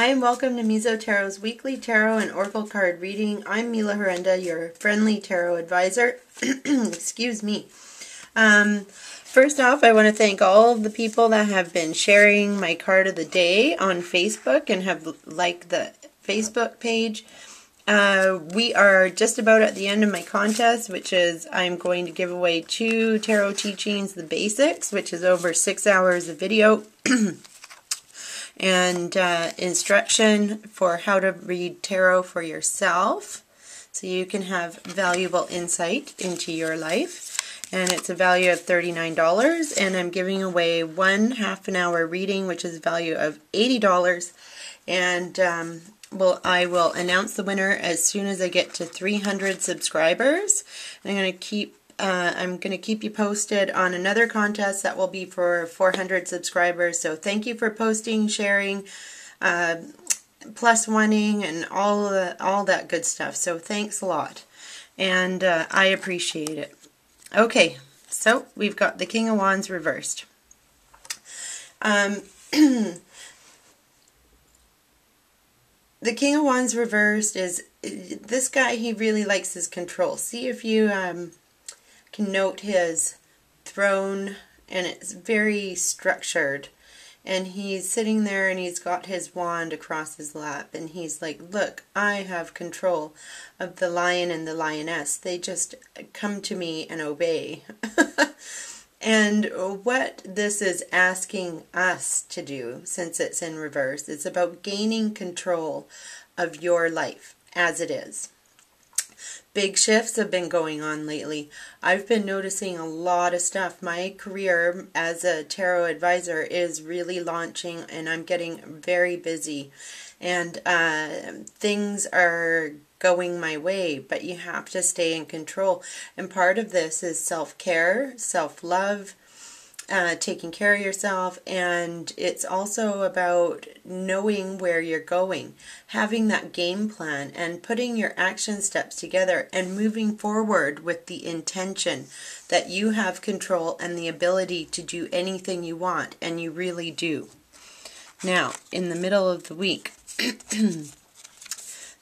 Hi and welcome to Mizo Tarot's weekly tarot and oracle card reading. I'm Mila Herenda, your friendly tarot advisor. Excuse me. Um, first off, I want to thank all of the people that have been sharing my card of the day on Facebook and have liked the Facebook page. Uh, we are just about at the end of my contest, which is I'm going to give away two tarot teachings, the basics, which is over six hours of video. and uh, instruction for how to read tarot for yourself so you can have valuable insight into your life. And it's a value of $39 and I'm giving away one half an hour reading which is a value of $80 and um, well, I will announce the winner as soon as I get to 300 subscribers. I'm going to keep uh, I'm going to keep you posted on another contest that will be for 400 subscribers. So thank you for posting, sharing, uh, plus wanting, and all the, all that good stuff. So thanks a lot, and uh, I appreciate it. Okay, so we've got the King of Wands reversed. Um, the King of Wands reversed is this guy. He really likes his control. See if you um, note his throne and it's very structured. And he's sitting there and he's got his wand across his lap and he's like look i have control of the lion and the lioness. They just come to me and obey. And what this is asking us to do since it's in reverse it's about gaining control of your life as it is big shifts have been going on lately. I've been noticing a lot of stuff. My career as a tarot advisor is really launching and I'm getting very busy. And uh, things are going my way, but you have to stay in control. And part of this is self care, self love, uh, taking care of yourself, and it's also about knowing where you're going, having that game plan, and putting your action steps together and moving forward with the intention that you have control and the ability to do anything you want, and you really do. Now, in the middle of the week,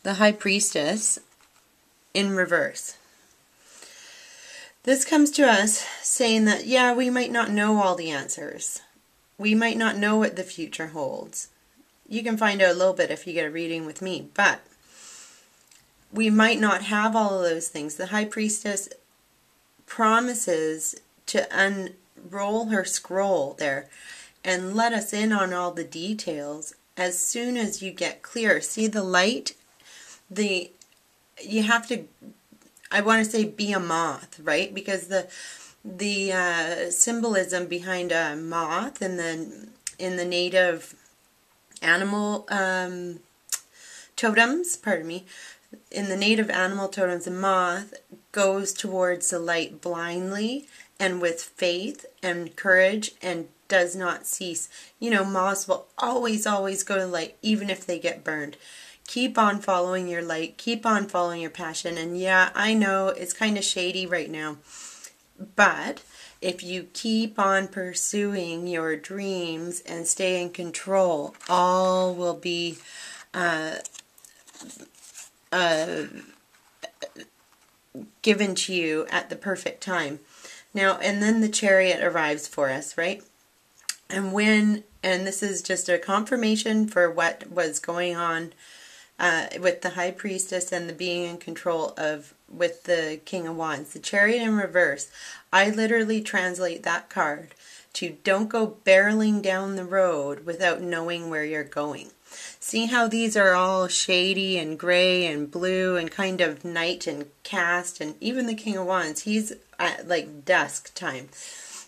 the High Priestess in reverse. This comes to us saying that, yeah, we might not know all the answers. We might not know what the future holds. You can find out a little bit if you get a reading with me, but we might not have all of those things. The High Priestess promises to unroll her scroll there and let us in on all the details as soon as you get clear. See the light? The you have to I want to say be a moth, right? Because the the uh, symbolism behind a moth in the in the native animal um, totems, pardon me, in the native animal totems, a moth goes towards the light blindly and with faith and courage and does not cease. You know, moths will always, always go to light, even if they get burned keep on following your light, keep on following your passion. And yeah, I know it's kind of shady right now, but if you keep on pursuing your dreams and stay in control, all will be uh, uh, given to you at the perfect time. Now, and then the chariot arrives for us, right? And when, and this is just a confirmation for what was going on uh, with the high priestess and the being in control of with the king of wands the chariot in reverse i literally translate that card to don't go barreling down the road without knowing where you're going. See how these are all shady and gray and blue and kind of night and cast and even the king of wands he's at like dusk time.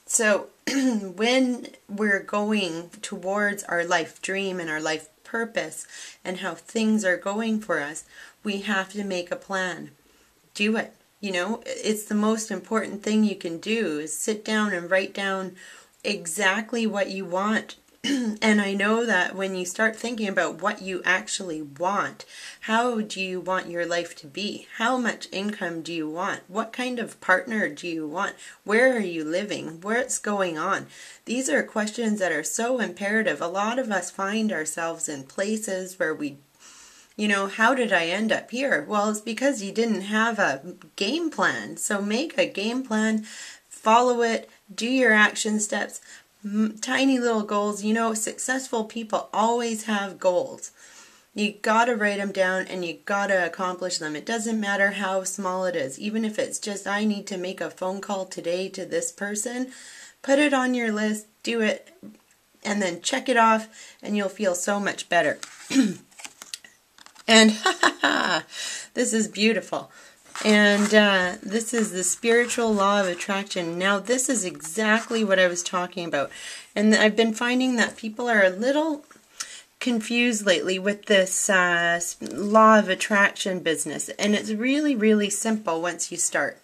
So when we're going towards our life dream and our life purpose and how things are going for us, we have to make a plan. Do it. You know, it's the most important thing you can do is sit down and write down exactly what you want and I know that when you start thinking about what you actually want, how do you want your life to be? How much income do you want? What kind of partner do you want? Where are you living? What's going on? These are questions that are so imperative. A lot of us find ourselves in places where we you know, how did I end up here? Well, it's because you didn't have a game plan. So make a game plan, follow it, do your action steps, tiny little goals. You know, successful people always have goals. You gotta write them down and you gotta accomplish them. It doesn't matter how small it is. Even if it's just, I need to make a phone call today to this person, put it on your list, do it, and then check it off, and you'll feel so much better. and this is beautiful. And uh, this is the spiritual law of attraction. Now, this is exactly what I was talking about. And I've been finding that people are a little confused lately with this uh, law of attraction business. And it's really, really simple once you start.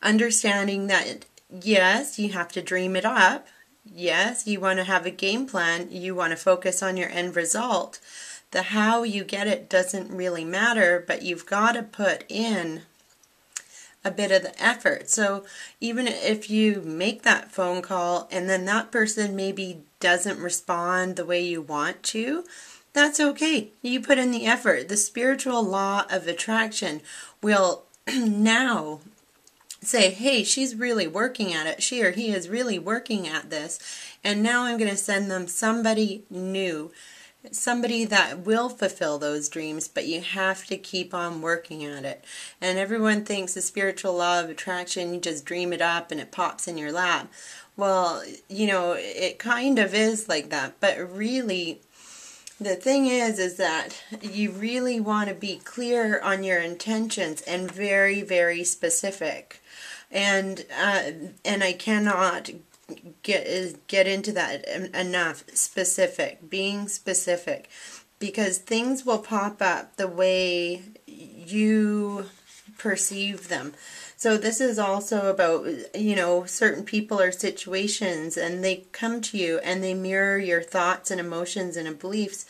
Understanding that, yes, you have to dream it up. Yes, you want to have a game plan. You want to focus on your end result the how you get it doesn't really matter, but you've got to put in a bit of the effort. So even if you make that phone call and then that person maybe doesn't respond the way you want to, that's okay. You put in the effort. The spiritual law of attraction will now say, hey, she's really working at it. She or he is really working at this. And now I'm going to send them somebody new somebody that will fulfill those dreams, but you have to keep on working at it. And everyone thinks the spiritual law of attraction, you just dream it up and it pops in your lap. Well, you know, it kind of is like that, but really, the thing is, is that you really want to be clear on your intentions and very, very specific. And uh, and I cannot get is get into that enough specific being specific. Because things will pop up the way you perceive them. So this is also about you know certain people or situations and they come to you and they mirror your thoughts and emotions and beliefs.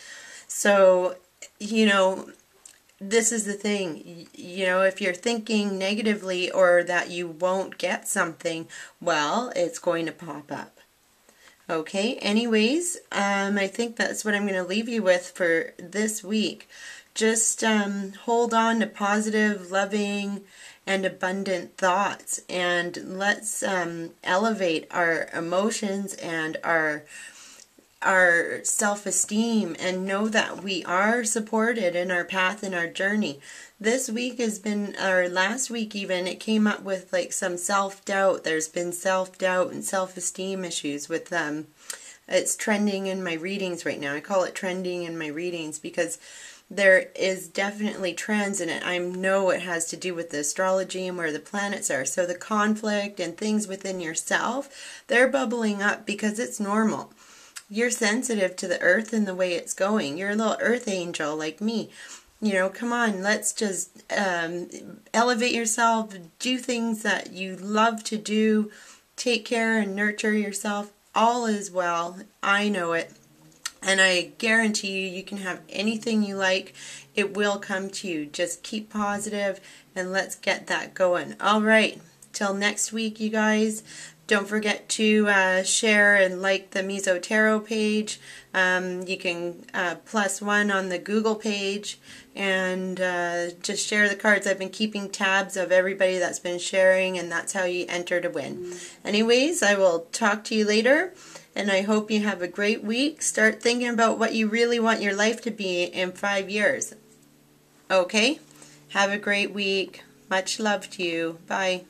So you know this is the thing you know if you're thinking negatively or that you won't get something well it's going to pop up. Okay? Anyways um, I think that's what I'm going to leave you with for this week. Just um, hold on to positive loving and abundant thoughts and let's um, elevate our emotions and our our self-esteem and know that we are supported in our path and our journey. This week has been, or last week even, it came up with like some self-doubt. There's been self-doubt and self-esteem issues with them. It's trending in my readings right now. I call it trending in my readings because there is definitely trends in it. I know it has to do with the astrology and where the planets are. So the conflict and things within yourself, they're bubbling up because it's normal. You're sensitive to the earth and the way it's going. You're a little earth angel like me. You know, come on, let's just um, elevate yourself, do things that you love to do, take care and nurture yourself. All is well. I know it. And I guarantee you, you can have anything you like. It will come to you. Just keep positive and let's get that going. All right. Till next week, you guys. Don't forget to uh, share and like the Mizo Tarot page. Um, you can uh, plus one on the Google page and uh, just share the cards. I've been keeping tabs of everybody that's been sharing and that's how you enter to win. Anyways, I will talk to you later and I hope you have a great week. Start thinking about what you really want your life to be in five years. Okay? Have a great week. Much love to you. Bye.